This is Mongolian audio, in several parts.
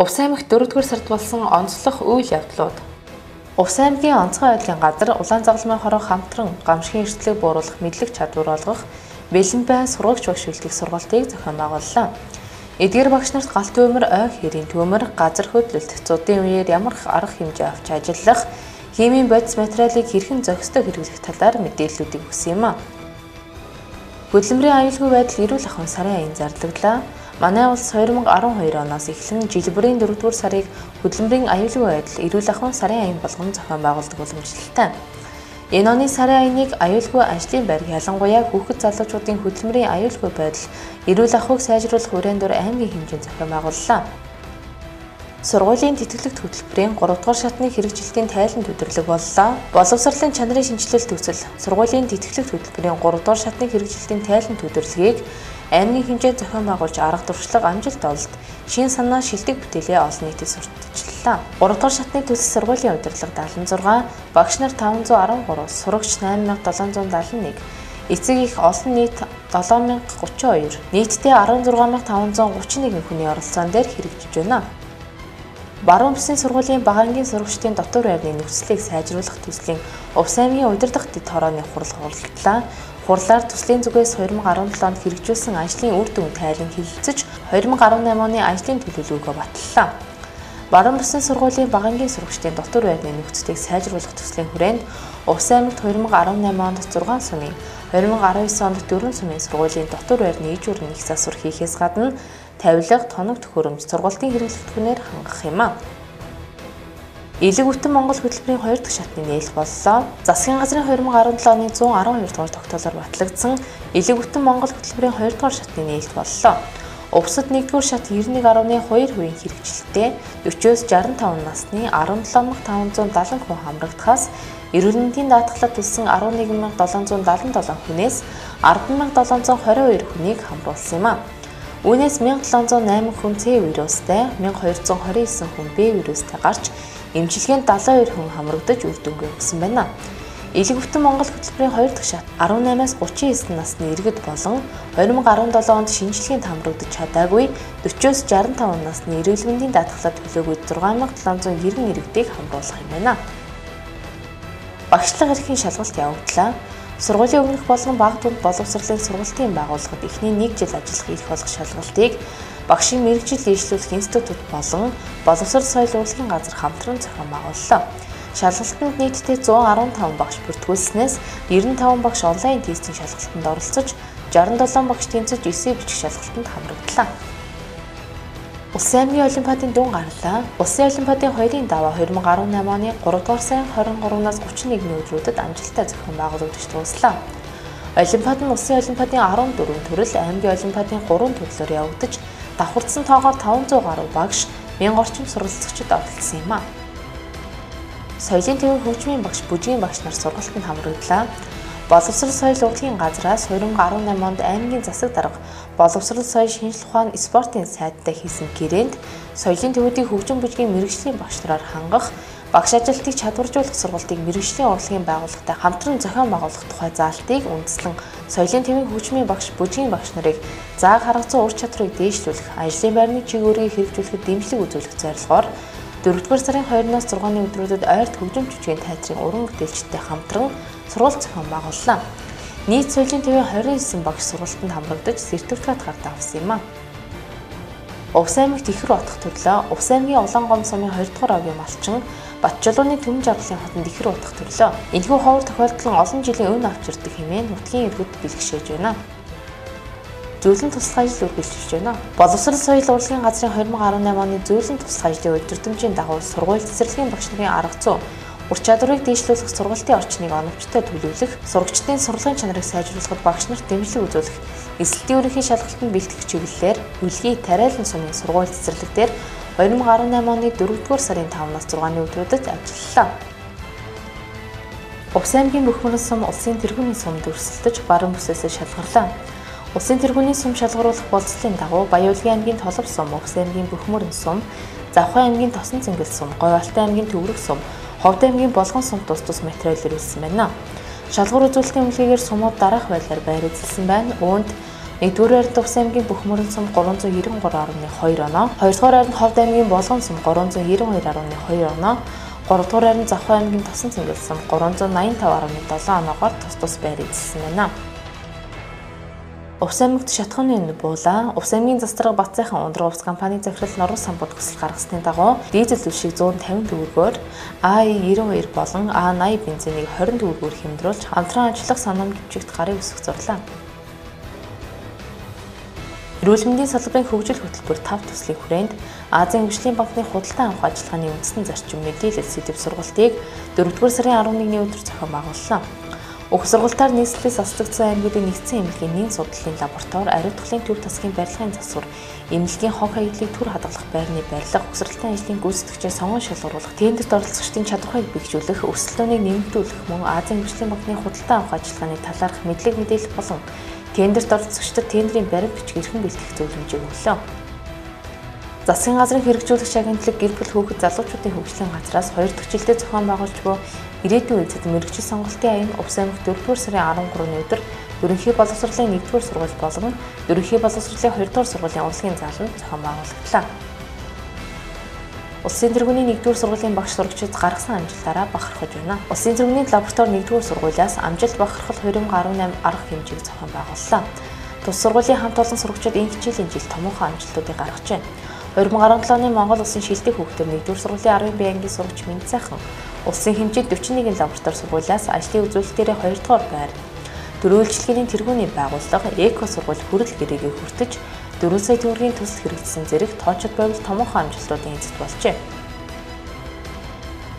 Увс аймагт 4-р сард болсон онцлог үйл явдлууд. Увс аймгийн онцгой байдлын газар Улаан загалмай хороо хамтран гамшигын эрсдлийг бууруулах мэдлэг чадвар олгох бэлэн бай сургагч багш бэлтгэх сургалтыг зохион байгууллаа. Эдгээр багш нарт галт төмөр, ой хэрийн төмөр, газар хөдлөлт, цудын үеэр ямар арга хэмжээ авч ажиллах, химийн бодис материалыг хэрхэн зохистой хэрэглэх талаар мэдээллүүдийг өгсөн юм а. Хөдөлмөрийн аюулгүй байдал эрүүл ахуйн сарын аян зарлагдлаа. Манай улс 2012 оноос эхлэн жил бүрийн 4-р сарыг хөдөлмөрийн аюулгүй байдал эрүүл ахуйн сарын аян болгон зохион байгуулдаг уламжлалтай. Энэ оны сарын аяныг аюулгүй ажлын байр ялангуяа хүүхэд залуучуудын хөдөлмөрийн аюулгүй байдал эрүүл ахуйг сайжруулах хүрээнд аймгийн хэмжээнд зохион байгууллаа. Сургуулийн тэтгэлэгт хөтөлбөрийн 3 дугаар шатны хэрэгжилтийн тайлан төдөрлөг боллоо. Боловсролын чанарын шинжилэл төсөл сургуулийн тэтгэлэгт хөтөлбөрийн 3 дугаар шатны хэрэгжилтийн тайлан төдөрлөгийг аймгийн хэмжээнд зохион байгуулж арга туршлага амжилт олд шин санаа шилдэг бүтээлээ олон нийтэд сурталчлалаа. 3 дугаар шатны төсөл сургуулийн удирдлага 76, багш нар 513, сурагч 8771, эцэг их олон нийт 7032, нийтдээ 16531 хүний оролцоон дээр хэрэгжиж байна. Баруун бүсийн сургуулийн багаангийн сурагчдын дотор байрны нөхцөлийг сайжруулах төслийн Увс аймгийн удирдах дэд хорооны хурал хуралдлаа. Хурлаар төслийн зүгээс 2017 онд хэрэгжүүлсэн ажлын үр дүн тайлан хэлэлцэж 2018 оны ажлын төлөвлөгөөгөө баталлаа. Баруун бүсийн сургуулийн багангийн сурагчдын дотор байрны нөхцөлийг сайжруулах төслийн хүрээнд Увс аймагт 2018 онд 6 сумын, 2019 онд 4 сумын сургуулийн дотор байрны ижүүр нэг засвар хийхээс гадна тавилга, тоног төхөөрөмж, сургалтын хэрэглэгдэхүүнээр хангах юм а. Илэг бүтэн Монгол хөтөлбөрийн 2 дахь шатны нээлт боллоо. Засгийн газрын 2017 оны 112 дугаар тогтоолоор батлагдсан Илэг бүтэн Монгол хөтөлбөрийн 2 дугаар шатны нээлт боллоо. Увсад 1-р шат 91.2% хэрэгжилттэй 40-с 65 насны 17570 хүн хамрагдахаас эрүүл мэндийн даатгалад төлсөн 11777 хүнээс 10722 хүнийг хамруулсан юм а. Үүнээс 1708 хүн С вирустай, 1229 хүн Б вирустай гарч эмчилгээнд 72 хүн хамрагдаж үр дүнгээ өгсөн байна. Илэг бүтэн Монгол хөтөлбөрийн 2 дахь шат 18-аас 39 насны иргэд болон 2017 онд шинжилгээнд хамрагдаж чадаагүй 40-с 65 насны эрүүл мэндийн даатгалаа төлөөгүй 6790 иргэдийг хамруулах юм байна. Багшлах эрхийн шалгалт явагдлаа. Сургуулийн өмнөх болгон баг тунд боловсролын сургалтын байгууллагад эхний 1 жил ажиллах эрх болох шалгалтыг багшийн мэрэгжил дэвшлүүлэх институт болон боловсрол соёл урлагийн газар хамтран зохион байгууллаа. Шалгалтанд нийтдээ 115 багш бүртгүүлснээс 95 багш онлайн тестийн шалгалтанд оролцож 67 багш тэмцэж эсээ бичих шалгалтанд хамрагдлаа. Улсын аймгийн олимпиадын дүн гарлаа. Улсын олимпиадын хоёрын даваа 2018 оны 3 дугаар сарын 23-наас 31-ний өдрүүдэд амжилттай зохион байгуулагдаж дуслаа. Олимпиад нь Улсын олимпиадын 14 төрөл, аймгийн олимпиадын 3 төрлөөр явагдаж давхардсан тоогоор 500 гаруй багш 1000 орчим суралцагчид оролцсон юм а. Соёлын төвийн хөгжмийн багш, бүжгийн багш нар сургалтанд хамрагдлаа. Боловсрол соёл урлагийн газраас 2018 онд аймгийн засаг дарга боловсрол соёл шинжлэх ухааны спортын сайдтай хийсэн гэрээнд соёлын төвүүдийн хөгжим бүжгийн мэрэгжлийн багш нараар хангах багш ажилтныг чадваржуулах сургалтыг мэрэгжлийн урлагийн байгууллагатай хамтран зохион байгуулах тухай заалтыг үндэслэн соёлын төвийн хөгжмийн багш бүжгийн багш нарыг зааг харгацсан ур чадрыг дээшлүүлэх ажлын байрны чиглэлийг хэрэгжүүлэхэд дэмжлэг үзүүлэх зорилгоор 4-р сарын 2-оос 6-ны өдрүүдэд ойрт хөгжим жүжигийн тайтрын уран бүтээлчтэй хамтран сургалт зохион байгууллаа. Нийт соёлын төвийн 29 багш сургалтанд хамрагдаж сертификат гардаг авсан юм а. Увс аймагт ихэр утгах төрлөө Увс аймгийн Улаан гом сумын 2 дугаар овгийн малчин Батжуулууны төмөн жаргалын хотод ихэр утгах төрлөө. Энэхүү ховор тохиолдол нь олон жилийн өн авчирдаг хэмээн нутгийн иргэд бэлгшээж байна зөөлөн туслах ажил үргэлжилж байна. Боловсрол соёл урлагийн газрын 2018 оны зөөлөн туслах ажлын удирдамжийн дагуу сургууль цэцэрлэгийн багш нарын арга зүй ур чадварыг дээшлүүлэх сургалтын орчныг оновчтой төлөвлөх, сурагчдын сурлагын чанарыг сайжруулахад багш нарт дэмжлэг үзүүлэх, эсэлтийн ерөнхий шалгалтанд бэлтгэх чиглэлээр үлгий тариалан сумын сургууль цэцэрлэг дээр 2018 оны 4-р сарын 5-наас 6-ны өдрүүдэд ажиллалаа. Увс аймгийн Бөхмөрөн сум улсын тэргүүний сумд өрсөлдөж баруун бүсээс шалгарлаа. Улсын тэргүүний сум шалгаруулах болцлын дагуу Баяулгийн аймгийн Толов сум, Увс аймгийн Бөхмөрөн сум, Завхай аймгийн Тосон Цэнгэл сум, Говьалтай аймгийн Төвөрг сум, Ховд аймгийн Болгон сум тус тус материал ирүүлсэн байна. Шалгуур үзүүлэлтийн үнэлгээгээр сумууд дараах байдлаар байр эзэлсэн байна. Үүнд 1-р хайранд Увс аймгийн бүх мөрөн сум 393.2 оноо, 2-р хайранд Ховд аймгийн Болгон сум 392.2 оноо, 3-р хайранд Завхай аймгийн Тосон цэнгэл сум 385.7 оноогоор тус тус байр эзэлсэн байна. Увс аймагт шатхууны буулаа, Увс аймгийн застраг Батцайхан ундраг увс компани захирал Норвол самбууд хүсэл гаргасны дагуу дизель түлшийг 150 төгрөгөөр А92 болон А80 бензинийг 20 төгрөгөөр хэмдрүүлж хамтран ажиллах санаам гिचигт гарыг өсгөх зурлаа. Эрүүл мэндийн салбарын хөгжил хөтөлбөр 5 төслийн хүрээнд Азийн хөгжлийн банкны худалдан авах ажиллагааны үндсэн зарчим мэдээлэл сэдэв сургалтыг 4-р сарын 11-ний өдөр зохион байгууллаа. Уг сургалтаар нийслэлээс остогдсон аймагуудын нэгдсэн эмнэлгийн нэн судлалын лаборатори, ариун тухлын төв тасгийн барилгын засвар, эмнэлгийн хог хаягдлыг төр хадгалах байрны барилга, угсралтын ажлын гүйцэтгэгчээ сонгон шалгаруулах, тендерт оролцогчдын чадварыг бэхжүүлэх, өрсөлдөөнийг нэмэгдүүлэх мөн Азийн хөгжлийн банкны худалдан авах ажиллагааны талаарх мэдлэг мэдээлэл болон тендерт оролцогчдод тендерийн баримт бичиг эрхэн бэлтгэх зөвлөмжийг өглөө. Засгийн газрын хэрэгжүүлэгч агентлаг гэр бүл хүүхэд залуучуудын хөгжлийн газраас 2 дахь жилдээ зохион байгуулж буй ирээдүйн эцэд мэрэгчил сонголтын аян Увс аймагт 4-р сарын 13-ны өдөр ерөнхий боловсролын 1-р сургууль болон ерөнхий боловсролын 2-р сургуулийн урлагийн зааланд зохион байгуулагдлаа. Улсын тэргүүний 1-р сургуулийн багш сурагчид гаргасан амжилтаараа бахархаж байна. Улсын тэргүүний лаборатори 1-р сургуулиас амжилт бахархал 2018 арга хэмжээг зохион байгууллаа. Тус сургуулийн хамт олон сурагчид энэ хичээлийн жил томоохон амжилтуудыг гаргажээ. 2017 оны Монгол Улсын шилдэг хүүхдэр 1-р сургуулийн 10 ангийн сурагч Мэнд сайхан улсын хэмжээнд 41 лаборатори сургуулиас ажлын үзүүлэлтээр 2 дугаар байр. Дөрвөлжлөгийн тэргүүний байгууллага Эко сургууль хүрэл гэрээгээ хүртэж 4 сая төгрөгийн төсөл хэрэгжсэн зэрэг тоочод байвал томоохон амжилтуудын эзэд болжээ.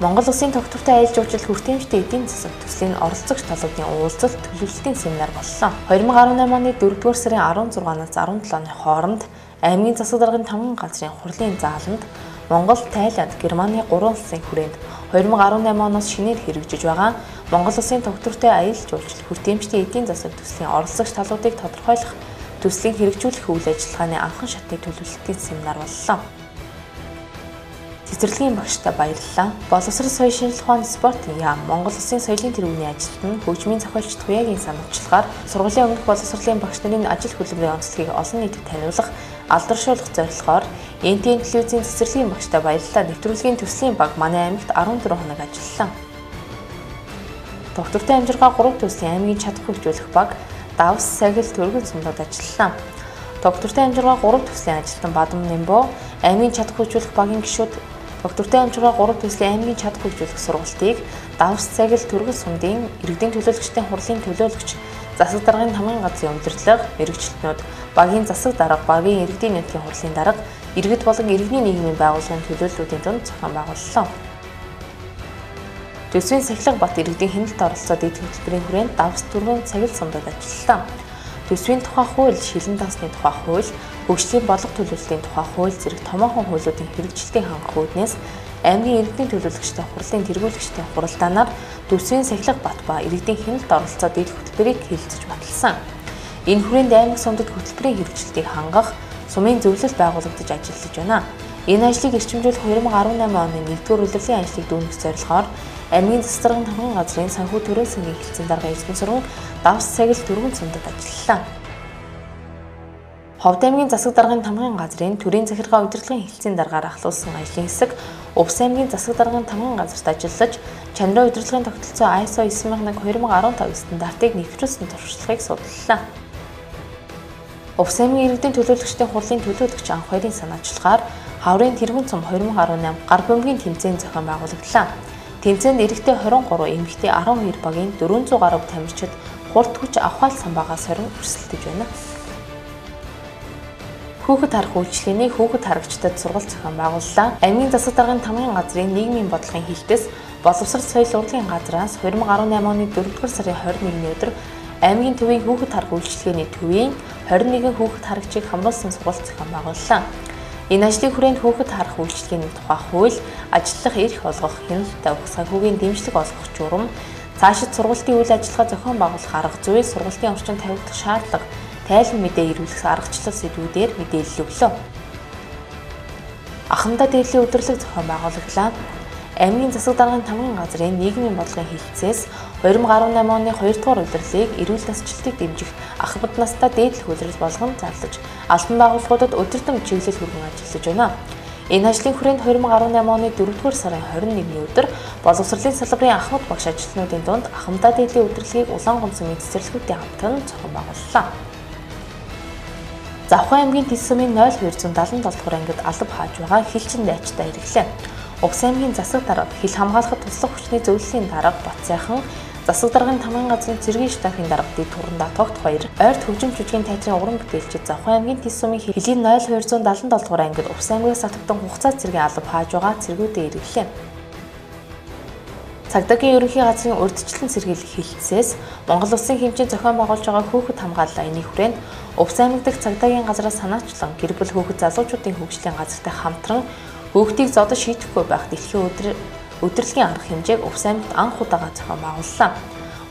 Монгол Улсын тогтвортой айлж уучлал хүртээмжтэй эдийн засаг төслийн оролцогч талуудын уулзалт төлөвлөлтийн семинар боллоо. 2018 оны 4-р сарын 16-наас 17-ны хооронд аймгийн засаг даргын 5 газрын хурлын зааланд Монгол, Тайланд, Германы 3 улсын хүрээнд 2018 оноос шинээр хэрэгжиж байгаа Монгол улсын тогтвортой аялал жуулчлал хүртээмжтэй эдийн засаг төслийн оролцогч талуудыг тодорхойлох төслийн хэрэгжүүлэх үйл ажиллагааны анхан шатны төлөвлөлтийн семинар боллоо. Цэцэрлэгийн багштай баярлалаа. Боловсрол соёлын шинжилгээ ухааны спортын яам Монгол Улсын соёлын тэргүүний ажилтан хөгжмийн зохиолч Туяагийн санамжлагаар сургуулийн өмнөх боловсролын багш нарын ажил хөдөлмөрийн онцлогийг олон нийтэд таниулах алдаршуулах зорилгоор НТН телевизийн цэцэрлэгийн багштай баярлалаа. Нэвтрүүлгийн төслийн баг манай аймагт 14 хоног ажиллалаа. Доктортой амжиргаа 3 төслийн аймгийн чадах хөгжүүлэх баг Давс Сагил төргөн цомдод ажиллалаа. Доктортой амжиргаа 3 төслийн ажилтан Бадам Нэмбо аймгийн чадах хөгжүүлэх багийн гишүүд Доктортой амжиргаа 3 төслийн аймгийн чадах хөгжүүлэх сургалтыг Давс Цагил Төргөл сумдын иргэдийн төлөөлөгчдийн хурлын төлөөлөгч засаг даргын хамгийн газрын удирдлага, мэрэгчлэтнүүд, багийн засаг дарга, багийн иргэдийн нийтийн хурлын дарга, иргэд болон иргэний нийгмийн байгууллагын төлөөллүүдийн дунд зохион байгууллаа. Төсвийн сахилга бат иргэдийн хяналт оролцоо дэд хөтөлбөрийн хүрээнд Давс Төргөн Цагил сумдад ажиллалаа. Төсвийн тухай хууль, шилэн дансны тухай хууль, хөгжлийн бодлого төлөвлөлтийн тухай хууль зэрэг томоохон хуулиудын хэрэгжилтийг хангах үүднээс аймгийн иргэдийн төлөөлөгчтэй хурлын тэргүүлэгчтэй хуралдаанаар төсвийн сахилга бат ба иргэдийн хяналт оролцоо дээл хөтөлбөрийг хэлэлцэж баталсан. Энэ хүрээнд аймаг сумдад хөтөлбөрийн хэрэгжилтийг хангах сумын зөвлөлт байгуулагдаж ажиллаж байна. Энэ ажлыг эрчимжүүлэх 2018 оны 1-р улирлын ажлыг дүүнэх зорилгоор аймгийн засгийн тамган газрын санхүү төрийн сангийн хэлтсийн дарга эрдэнэ сургууль давс цагил дөрвөн цумдад ажиллалаа. Ховд аймгийн засаг даргын тамгын газрын төрийн захиргаа удирдлагын хэлтсийн даргаар ахлуулсан ажлын хэсэг Увс аймгийн засаг даргын тамгын газарт ажиллаж чанарын удирдлагын тогтолцоо ISO 9001:2015 стандартыг нэвтрүүлсэн туршлагыг судаллаа. Увс аймгийн иргэдийн төлөөлөгчдийн хурлын төлөөлөгч анх хоёрын санаачлагаар хаврын тэргүүн цум 2018 гар бөмбөгийн тэмцээн зохион байгуулагдлаа. Тэмцээнд эрэгтэй 23, эмэгтэй 12 багийн 400 гаруй тамирчид хурд хүч авахаал самбаагаа сорин өрсөлдөж байна. Хүүхэд харах үйлчлэгээний хүүхэд харагчдад сургалт зохион байгууллаа. Аймгийн засаг даргын тамгын газрын нийгмийн бодлогын хилтэс боловсрол соёл урлагийн газраас 2018 оны 4-р сарын 21-ний өдөр аймгийн төвийн хүүхэд харах үйлчлэгээний төвийн 21 хүүхэд харагчийг хамруулсан сургалт зохион байгууллаа. Энэ ажлын хүрээнд хүүхэд харах үйлчлэгээний тухай хууль, ажиллах эрх олгох, хяналттай ухсгай хүүгийн дэмжлэг олгох журам, цаашид сургалтын үйл ажиллагаа зохион байгуулах арга зүй, сургалтын орчин тавигдах шаардлага тайлан мэдээ ирүүлэх аргачлал сэдвүүдээр мэдээлэл өглөө. Ахмадаа дээдлийн өдөрлөг зохион байгуулаглаа. Аймгийн засаг даргын тамгын газрын нийгмийн бодлогын хилцээс 2018 оны 2 дугаар улирлыг эрүүл насжилтыг дэмжих ах бод настай дээдлэх улирал болгон зарлаж албан байгууллагуудад өдөртөн чиглэл хүргэн ажиллаж байна. Энэ ажлын хүрээнд 2018 оны 4-р сарын 21-ний өдөр боловсролын салбарын ахмад багш ажилтнуудын дунд ахмадаа дээдлийн удирдлагыг улаан гомцомын цэцэрлэгүүдийн хамтан зохион байгууллаа. Завхан аймгийн Тэс сумын 0277 дугаар ангид алба хааж байгаа хилчин дайчтай ирэглээ. Увс аймгийн засаг дарга хил хамгаалахад туслах хүчний зөвлөлийн дарга Батсайхан засаг даргын тамгын газрын цэргийн штабын дарга дэд турандаа тогт хоёр ойр төвжим жүжигийн театрын уран бүтээлчид Завхан аймгийн Тэс сумын хилийн 0277 дугаар ангид Увс аймгаас татагдан хугацаа цэргийн алба хааж байгаа цэргүүдээ ирэглээ. Цагдаагийн ерөнхий газрын урьдчилан сэргийлэх хилцээс Монгол Улсын хэмжээнд зохион байгуулж байгаа хүүхэд хамгааллаа энэ хүрээнд Увс аймаг дахь цагдаагийн газраас санаачлан гэр бүл хүүхэд залуучуудын хөгжлийн газартай хамтран хүүхдийг зодод шийдэхгүй байх дэлхийн өдөр өдөрлөгийн арга хэмжээг Увс аймагт анх удаага зохион байгууллаа.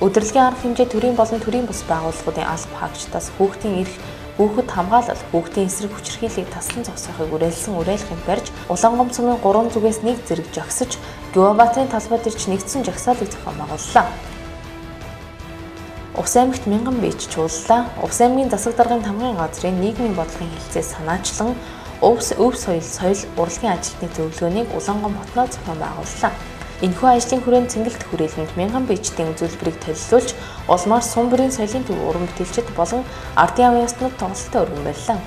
Өдөрлөгийн арга хэмжээ төрийн болон төрийн бус байгууллагуудын алба хаагчдаас хүүхдийн эрх Хүүхэд хамгаалал хүүхдийн эсрэг хүчирхийллийг таслан зогсоохыг уриалсан уриалгыг барьж Улаангом цумын 3 зүгээс нэг зэрэг жагсаж Гювабатрын талбайд ирж нэгдсэн жагсаалыг зохион байгууллаа. Увс аймагт мянган бийч чууллаа. Увс аймгийн засаг даргын тамгын газрын нийгмийн бодлогын хилцээс санаачлан Увс өв соёл соёл урлагийн ажилтны зөвлөгөөнийг Улаангом хотноо зохион байгууллаа. Энэхүү ажлын хүрээнд цэнгэлт хүрээлэнд мянган бичтийн үзүүлбэрийг толилуулж улмаар сум бүрийн соёлын төв уран бүтээлчд болон ардын авийн яснууд тоглолттой өргөн байлаа.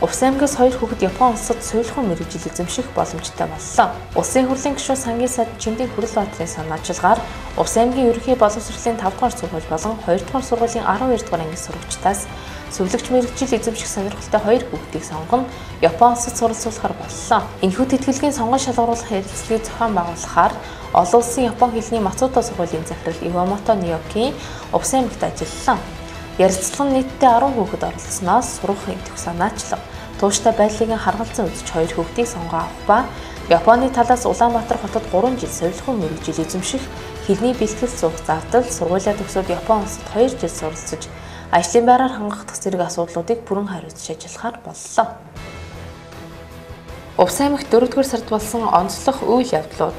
Увс аймгаас хоёр хүүхэд Япон улсад суйлахын мэрэгжил эзэмших боломжтой боллоо. Улсын хурлын гишүүн сангийн сайд Чимдийн Хүрэл баатрын санаачилгаар Увс аймгийн ерөнхий боловсролын 5 дугаар сургууль болон 2 дугаар сургуулийн 12 дугаар анги сурагчдаас Сүвлэгч мэрэгжил эзэмших сонирхолтой хоёр хүүхдийг сонгон Япон улсад суралцуулахар боллоо. Энэхүү тэтгэлгийн сонгон шалгаруулах ярилцлагыг зохион байгуулахаар олон улсын Япон хэлний Мацуто сургуулийн захирал Ивамото Ниокийн Увс аймагт ажиллалаа. Ярилцлага нийтдээ 10 хүүхэд оролцсноос сурахын төх санаачлав. Тууштай байдлыг харгалзан үзэж хоёр хүүхдийг сонгоо авах ба Японы талаас Улаанбаатар хотод 3 жил совилхон мэрэгжил эзэмших хэлний бэлтгэл суух зардал сургуулиа төгсөөд Япон улсад 2 жил суралцж ажлын байраар хангах зэрэг асуудлуудыг бүрэн хариуцж ажиллахаар боллоо. Увс аймагт 4-р сард болсон онцлог үйл явдлууд